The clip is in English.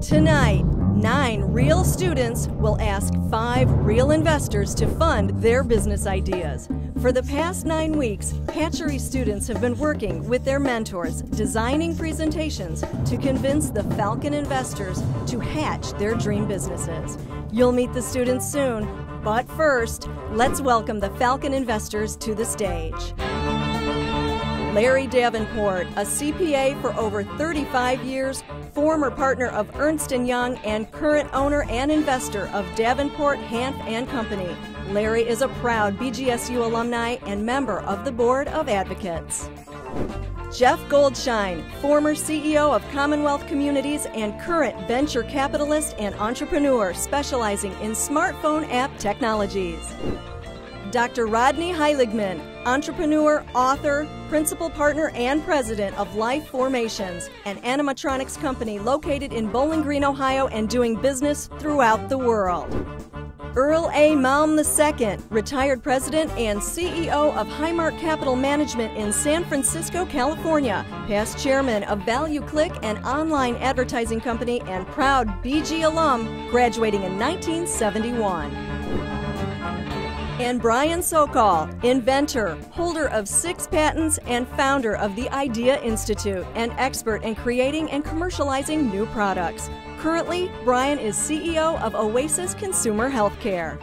Tonight, nine real students will ask five real investors to fund their business ideas. For the past nine weeks, Hatchery students have been working with their mentors, designing presentations to convince the Falcon investors to hatch their dream businesses. You'll meet the students soon, but first, let's welcome the Falcon investors to the stage. Larry Davenport, a CPA for over 35 years, former partner of Ernst & Young and current owner and investor of Davenport, Hanf & Company. Larry is a proud BGSU alumni and member of the Board of Advocates. Jeff Goldschein, former CEO of Commonwealth Communities and current venture capitalist and entrepreneur specializing in smartphone app technologies. Dr. Rodney Heiligman, entrepreneur, author, principal partner, and president of Life Formations, an animatronics company located in Bowling Green, Ohio, and doing business throughout the world. Earl A. Malm II, retired president and CEO of Highmark Capital Management in San Francisco, California, past chairman of Value Click, an online advertising company, and proud BG alum, graduating in 1971 and Brian Sokol, inventor, holder of six patents, and founder of the Idea Institute, and expert in creating and commercializing new products. Currently, Brian is CEO of Oasis Consumer Healthcare.